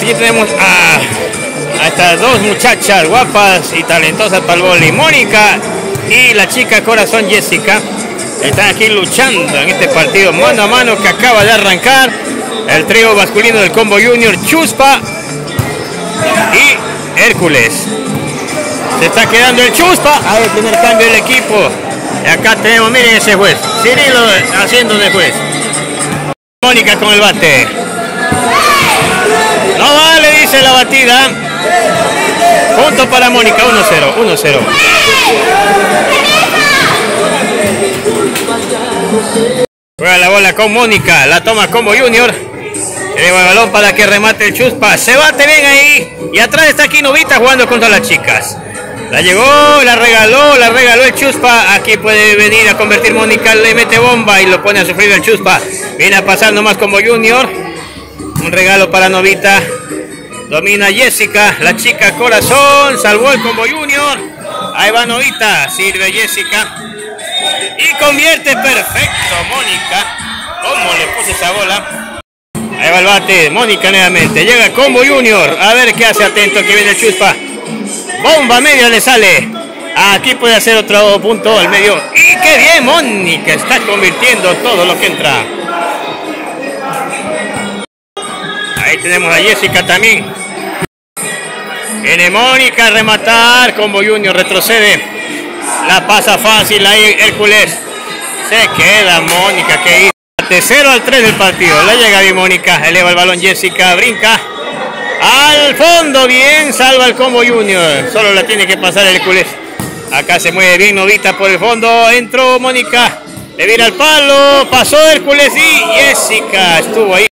aquí tenemos a, estas dos muchachas guapas y talentosas para el boli. Mónica y la chica corazón Jessica están aquí luchando en este partido mano a mano que acaba de arrancar. El trío masculino del Combo Junior, Chuspa y Hércules. Se está quedando el Chuspa. Hay que tener cambio el equipo. Y acá tenemos, miren ese juez. Cirilo haciendo de juez. Mónica con el bate. La batida. Punto para Mónica, 1-0, 1-0. Juega la bola con Mónica, la toma como Junior. Lleva el balón para que remate el Chuspa. Se bate bien ahí. Y atrás está aquí Novita jugando contra las chicas. La llegó, la regaló, la regaló el Chuspa. Aquí puede venir a convertir Mónica, le mete bomba y lo pone a sufrir el Chuspa. Viene a pasar nomás como Junior. Un regalo para Novita. Domina Jessica, la chica corazón. Salvó el combo Junior. Ahí va Novita, sirve Jessica. Y convierte perfecto Mónica. ¿Cómo le puse esa bola? Ahí va el bate, Mónica nuevamente. Llega combo Junior. A ver qué hace atento que viene Chuspa. Bomba media le sale. Aquí puede hacer otro punto al medio. Y qué bien, Mónica está convirtiendo todo lo que entra. Ahí tenemos a Jessica también. Viene Mónica a rematar. Combo Junior retrocede. La pasa fácil ahí Hércules. Se queda Mónica que hizo. De 0 al 3 del partido. La llega bien Mónica. Eleva el balón Jessica. Brinca. Al fondo, bien, salva el combo Junior. Solo la tiene que pasar el Hércules. Acá se mueve bien Novita por el fondo. Entró Mónica. Le viene al palo. Pasó Hércules y Jessica estuvo ahí.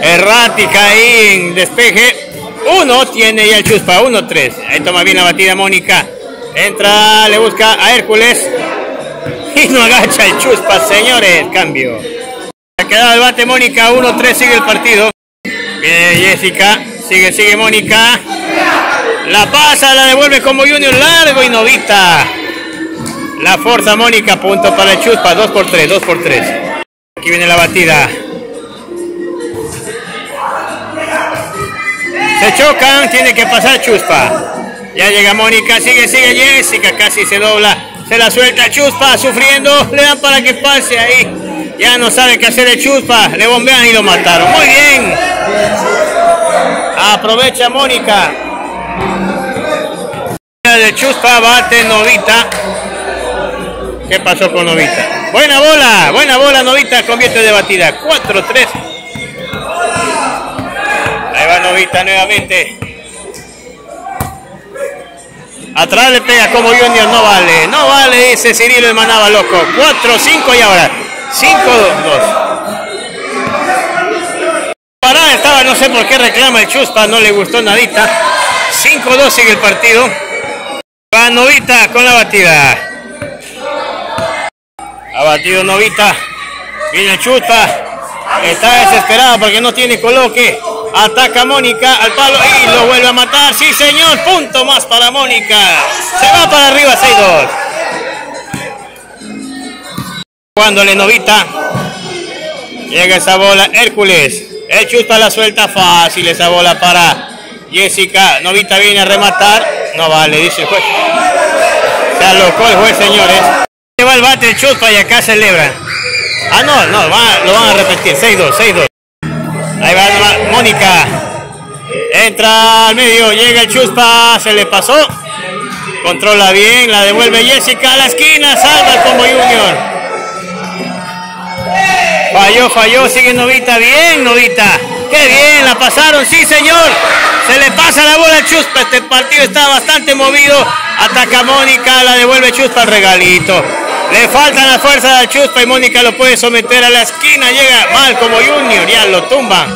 Errática ahí en despeje. Uno tiene ya el Chuspa. Uno, tres. Ahí toma bien la batida Mónica. Entra, le busca a Hércules. Y no agacha el Chuspa, señores. Cambio. Ha quedado el bate Mónica. 1-3 sigue el partido. Viene Jessica, sigue, sigue Mónica. La pasa, la devuelve como Junior largo y Novita. La fuerza Mónica, punto para el Chuspa, 2 por 3, 2 por 3. Aquí viene la batida. Chocan, tiene que pasar Chuspa. Ya llega Mónica, sigue, sigue Jessica, casi se dobla. Se la suelta Chuspa, sufriendo, le dan para que pase ahí. Ya no sabe qué hacer el Chuspa, le bombean y lo mataron. Muy bien. Aprovecha Mónica. De Chuspa bate Novita. ¿Qué pasó con Novita? Buena bola, buena bola Novita, convierte de batida. 4-3. Novita nuevamente. Atrás le pega como Junior, no vale, no vale, dice Cirilo Manaba loco. 4-5 y ahora 5-2. Pará estaba, no sé por qué reclama el Chuspa, no le gustó nadita. 5-2 sigue el partido. Va Novita con la batida. Ha batido Novita. Viene el Chuspa. Está desesperado porque no tiene coloque. Ataca Mónica al palo y lo vuelve a matar. Sí, señor. Punto más para Mónica. Se va para arriba 6-2. Jugándole Novita. Llega esa bola. Hércules. El Chuspa la suelta fácil esa bola para Jessica. Novita viene a rematar. No vale, dice el juez. Se alocó el juez, señores. Se el bate el Chuspa y acá celebra. Ah, no, no, lo van a repetir. 6-2, 6-2. Ahí va Mónica. Entra al medio, llega el Chuspa, se le pasó. Controla bien, la devuelve Jessica a la esquina, salva como Junior. Falló, falló, sigue Novita, bien Novita. Qué bien, la pasaron, sí señor. Se le pasa la bola al Chuspa, este partido está bastante movido. Ataca Mónica, la devuelve Chuspa al regalito. Le faltan las fuerzas al Chuspa y Mónica lo puede someter a la esquina. Llega mal como Junior, ya lo tumba.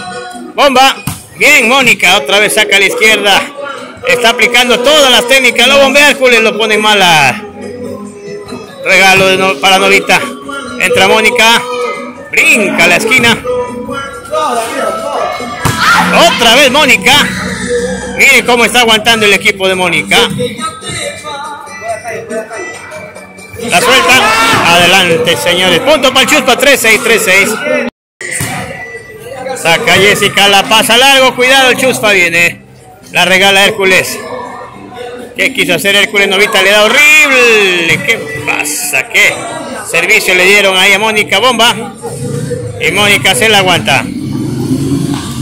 Bomba. Bien, Mónica, otra vez saca a la izquierda. Está aplicando todas las técnicas. Lo bombea Hércules, lo pone mala. Regalo de no, para Novita. Entra Mónica. Brinca a la esquina. Otra vez Mónica. Miren cómo está aguantando el equipo de Mónica. La suelta. Adelante, señores. Punto para el Chuspa. 3-6, 3-6. Saca Jessica, la pasa largo, cuidado, el chuspa viene. La regala Hércules. ¿Qué quiso hacer Hércules Novita? Le da horrible. ¿Qué pasa? ¿Qué? Servicio le dieron ahí a Mónica Bomba. Y Mónica se la aguanta.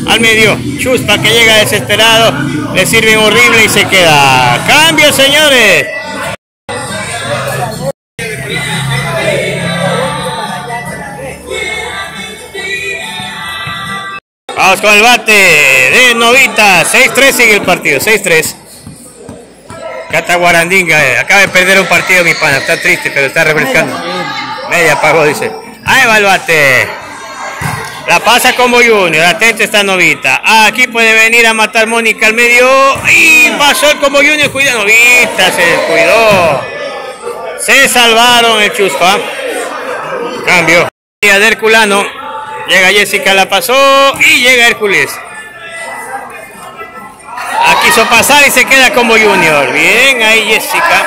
Al medio, Chuspa que llega desesperado. Le sirven horrible y se queda. Cambio, señores. Vamos con el bate de Novita. 6-3 sigue el partido. 6-3. Cata Guarandinga. eh, Acaba de perder un partido, mi pana. Está triste, pero está refrescando. Media pagó, dice. Ahí va el bate. La pasa como Junior. Atento está Novita. Aquí puede venir a matar Mónica al medio. Y pasó el como Junior. Cuida Novita. Se descuidó. Se salvaron el Chuspa. Cambio. Y a Herculano. Llega Jessica, la pasó. Y llega Hércules. La quiso pasar y se queda como Junior. Bien, ahí Jessica.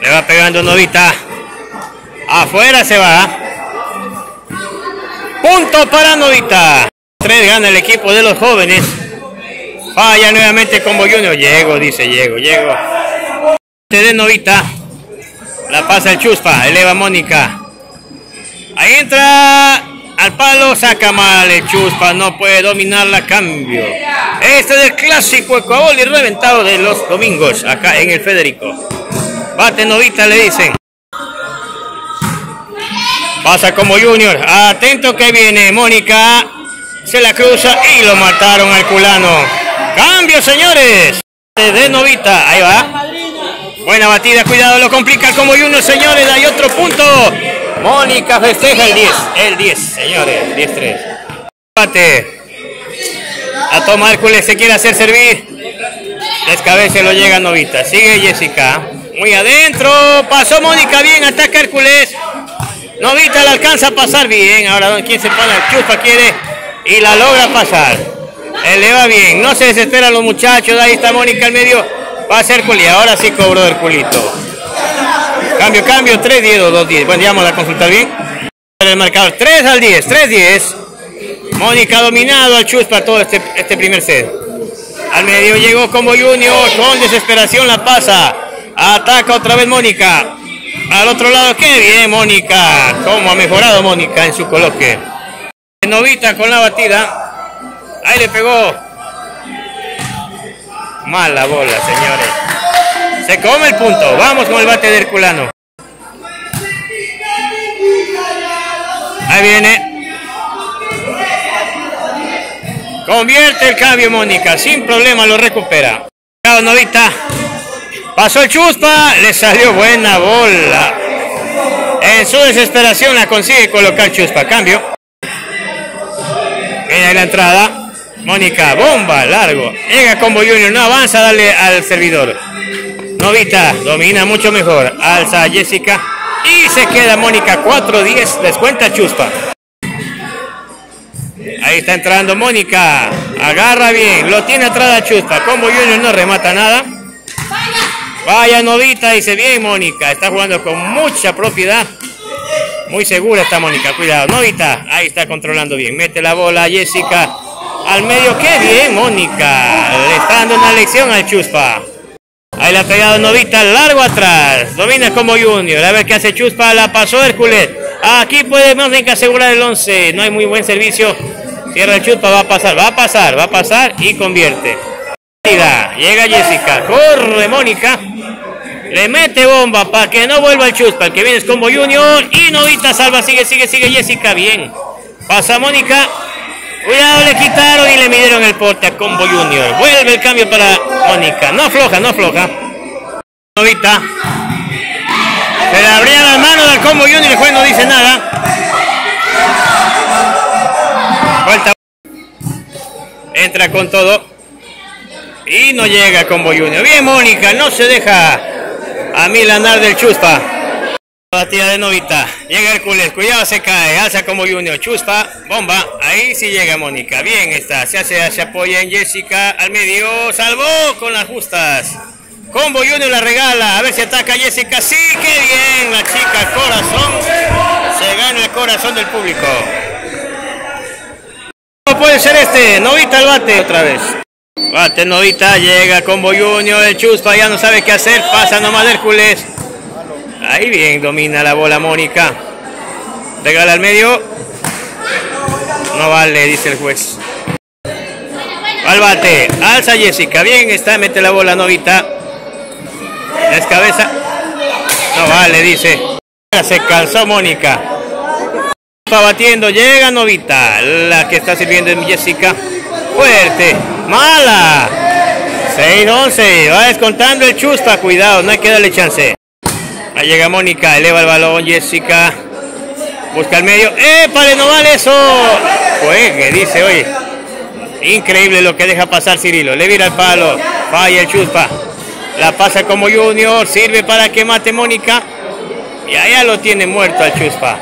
Le va pegando Novita. Afuera se va. Punto para Novita. Tres gana el equipo de los jóvenes. Falla nuevamente como Junior. Llego, dice, llego, llego. De Novita. La pasa el Chuspa. Eleva Mónica. Ahí entra al palo, saca mal el Chuspa, no puede dominarla, cambio. Este es el clásico Ecuabol y reventado de los domingos, acá en el Federico. Bate Novita, le dicen. Pasa como Junior, atento que viene Mónica, se la cruza y lo mataron al culano. Cambio, señores. De Novita, ahí va. Buena batida, cuidado, lo complica como Junior, señores, hay otro punto. Mónica festeja el 10, el 10, señores, 10-3. Bate. A toma Hércules, se quiere hacer servir. Descabece, lo llega Novita. Sigue Jessica. Muy adentro. Pasó Mónica bien. Ataca Hércules. Novita la alcanza a pasar bien. Ahora, ¿quién se pone? El Chuspa quiere. Y la logra pasar. Él le va bien. No se desesperan los muchachos. Ahí está Mónica al medio. Va a ser Hércules. Ahora sí cobró Herculito. Cambio, cambio. 3, 10, 2, 10. Bueno, ya vamos a consultar bien. El marcador 3 al 10. 3, 10. Mónica dominado al Chuspa todo este, este primer set. Al medio llegó como Junior, con desesperación la pasa. Ataca otra vez Mónica. Al otro lado, qué bien Mónica. Cómo ha mejorado Mónica en su coloque. Novita con la batida. Ahí le pegó. Mala bola, señores. Se come el punto. Vamos con el bate de Herculano. Ahí viene. Convierte el cambio Mónica, sin problema lo recupera. Novita. Pasó el Chuspa, le salió buena bola. En su desesperación la consigue colocar Chuspa. Cambio. Viene la entrada. Mónica, bomba, largo. Llega combo Junior, no avanza, dale al servidor. Novita, domina mucho mejor. Alza a Jessica. Y se queda Mónica 4-10. Descuenta Chuspa. Ahí está entrando Mónica. Agarra bien. Lo tiene atrás a Chuspa. Como Junior no remata nada. Vaya Novita. Dice bien Mónica. Está jugando con mucha propiedad. Muy segura está Mónica. Cuidado. Novita. Ahí está controlando bien. Mete la bola a Jessica. Al medio. Qué bien Mónica. Le está dando una lección al Chuspa. Ahí la pegado Novita. Largo atrás. Domina como Junior. A ver qué hace Chuspa. La pasó Hércules. Aquí puede Mónica asegurar el 11. No hay muy buen servicio. Cierra el chuspa, va a pasar, va a pasar, va a pasar y convierte. Llega Jessica, corre Mónica. Le mete bomba para que no vuelva el chuspa. El que viene es como Junior. Y Novita salva, sigue, sigue, sigue Jessica. Bien. Pasa Mónica. Cuidado, le quitaron y le midieron el porte a Combo Junior. Vuelve el cambio para Mónica. No afloja, no afloja. Novita. Se le abría las manos al Combo Junior y el juez no dice nada. Vuelta. Entra con todo. Y no llega Combo Junior. Bien, Mónica, no se deja a milanar del Chuspa. Batida de Novita. Llega Hércules, cuidado, se cae. Alza como Junior. Chuspa, bomba. Ahí sí llega Mónica. Bien está. Se hace, se apoya en Jessica al medio. Salvó con las justas. Combo Junior la regala. A ver si ataca Jessica. Sí, qué bien. La chica corazón. Se gana el corazón del público. puede ser este. Novita al bate otra vez. Bate Novita, llega Combo Junior, el Chuspa ya no sabe qué hacer, pasa nomás Hércules. Ahí bien domina la bola Mónica. Regala al medio. No vale, dice el juez. Al bate, alza Jessica, bien está, mete la bola Novita. Es cabeza. No vale, dice. Se cansó Mónica. Está batiendo, llega Novita. La que está sirviendo es Jessica. Fuerte, mala. 6-11. Va descontando el chuspa. Cuidado, no hay que darle chance. Llega Mónica. Eleva el balón. Jessica. Busca el medio. ¡Épale! No vale eso. Juegue, dice, oye. Increíble lo que deja pasar Cirilo. Le vira el palo. Falla el chuspa. La pasa como Junior. Sirve para que mate Mónica. Y allá lo tiene muerto al chuspa.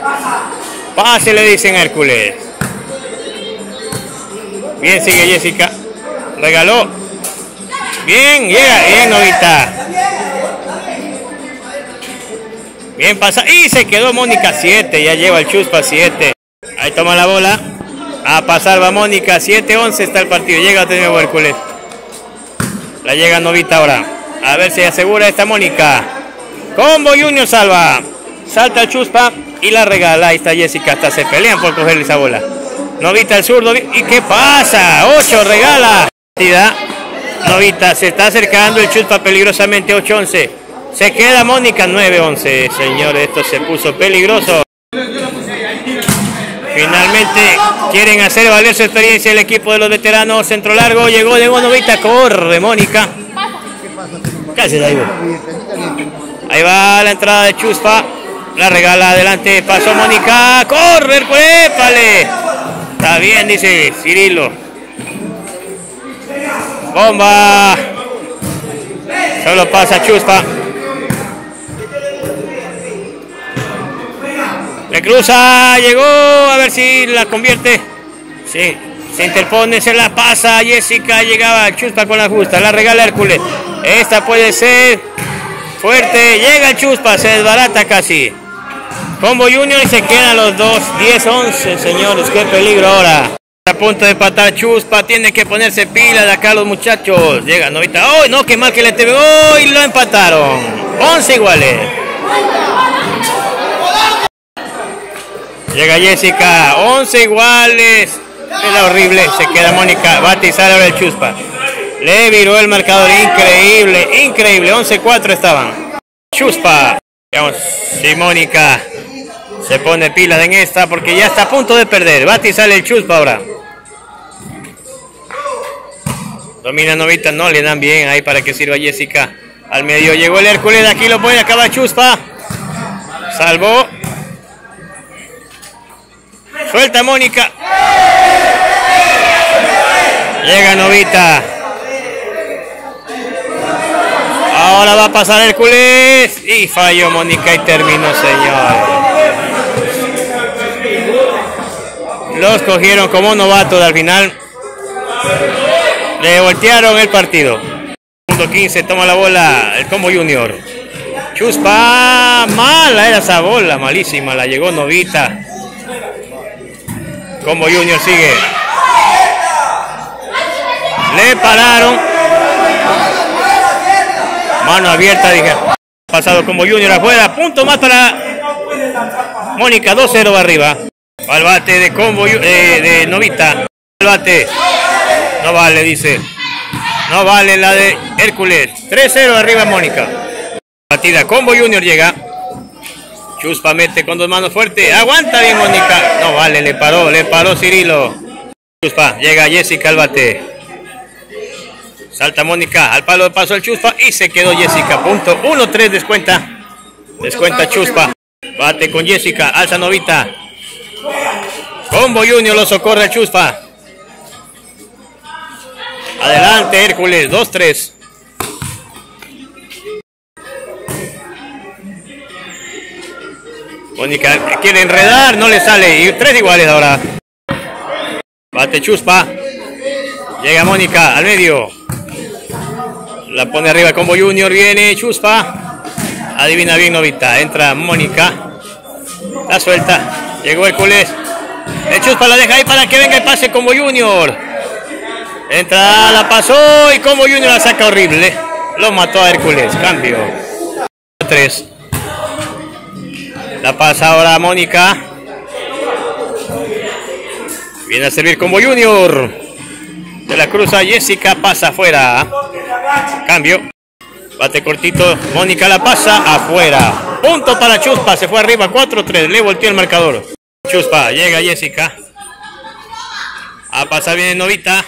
Pase, le dicen Hércules. Bien, sigue Jessica. Regaló. Bien, llega, bien, Novita. Bien pasa. Y se quedó Mónica 7. Ya lleva el chuspa 7. Ahí toma la bola. A pasar va Mónica. 7-11 está el partido. Llega de nuevo Hércules. La llega Novita ahora. A ver si asegura esta Mónica. Combo Junior salva. Salta el chuspa y la regala. Ahí está Jessica. Hasta se pelean por coger esa bola. Novita el zurdo. ¿Y qué pasa? 8 regala. Novita se está acercando el chuspa peligrosamente. 8-11. Se queda Mónica 9-11. Señores, esto se puso peligroso. Finalmente quieren hacer valer su experiencia el equipo de los veteranos. Centro largo, llegó de Novita, corre Mónica. Casi ahí. Ahí va la entrada de Chuspa. La regala adelante, pasó Mónica. Corre, épale. Está bien, dice Cirilo. Bomba. Solo pasa Chuspa. Le cruza, llegó, a ver si la convierte. Sí, se interpone, se la pasa. Jessica llegaba Chuspa con la justa, la regala Hércules. Esta puede ser fuerte. Llega Chuspa, se desbarata casi. Combo Junior y se quedan los dos. 10-11, señores, qué peligro ahora. A punto de empatar Chuspa, tiene que ponerse pila de acá los muchachos. Llega Novita. ¡Oh, no! ¡Qué mal que le te ¡Oh! Y lo empataron. 11 iguales. Llega Jessica, 11 iguales. Era horrible, se queda Mónica. Va a atizar ahora el Chuspa. Le viró el marcador, increíble, increíble. 11-4 estaban. Chuspa. Veamos si Mónica se pone pilas en esta porque ya está a punto de perder. Va a atizar el Chuspa ahora. Domina Novita, no le dan bien ahí para que sirva Jessica. Al medio llegó el Hércules, aquí lo puede acabar Chuspa. Salvó. Suelta Mónica. Llega Novita. Ahora va a pasar Hércules. Y falló Mónica y terminó, señor. Los cogieron como novatos al final. Le voltearon el partido. Punto 15, toma la bola el Combo Junior. Chuspa, mala era esa bola, malísima, la llegó Novita. Combo Junior sigue. Le pararon. Mano abierta, dije. Pasado como Junior afuera. Punto más para Mónica. 2-0 arriba. Al bate de combo eh, de Novita. Al bate. No vale, dice. No vale la de Hércules. 3-0 arriba Mónica. Batida. Combo Junior llega. Chuspa mete con dos manos fuertes. Aguanta bien Mónica. No vale, le paró, le paró Cirilo. Chuspa. Llega Jessica al bate. Salta Mónica. Al palo pasó el Chuspa y se quedó Jessica. Punto 1-3 descuenta. Descuenta Chuspa. Bate con Jessica. Alza Novita. Combo Junior lo socorre a Chuspa. Adelante Hércules. 2-3. Mónica quiere enredar, no le sale. Y tres iguales ahora. Bate Chuspa. Llega Mónica al medio. La pone arriba como Junior. Viene Chuspa. Adivina bien Novita. Entra Mónica. La suelta. Llegó Hércules. El Chuspa la deja ahí para que venga el pase como Junior. Entra, la pasó y como Junior la saca horrible. Lo mató a Hércules. Cambio. 3. La pasa ahora Mónica. Viene a servir como Junior. De la cruza Jessica pasa afuera. Cambio. Bate cortito. Mónica la pasa afuera. Punto para Chuspa. Se fue arriba 4-3. Le volteó el marcador. Chuspa. Llega Jessica. A pasar bien Novita.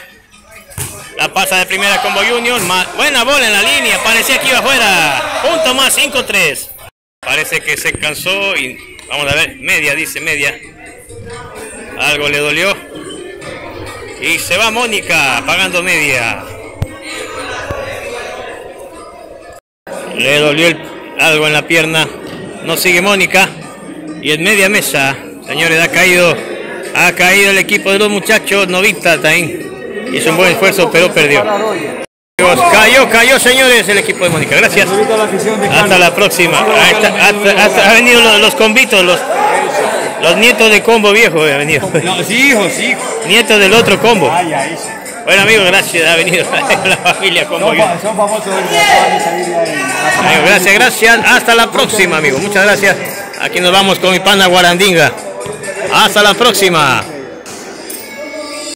La pasa de primera como Junior. Buena bola en la línea. Parecía que iba afuera. Punto más 5-3. Parece que se cansó y vamos a ver. Media, dice media. Algo le dolió. Y se va Mónica pagando media. Le dolió algo en la pierna. No sigue Mónica. Y en media mesa, señores, ha caído. Ha caído el equipo de los muchachos. Novita también. Hizo un buen esfuerzo, pero perdió. Cayó, cayó, señores, el equipo de Mónica. Gracias. Hasta la próxima. Ha venido los, los convitos, los, los nietos de combo viejo. Ha venido. Los hijos, hijos. Nietos del otro combo. Bueno, amigos, gracias. Ha venido la familia combo. Son, son famosos Gracias, gracias. Hasta la próxima, amigos. Muchas gracias. Aquí nos vamos con mi pana Guarandinga. Hasta la próxima.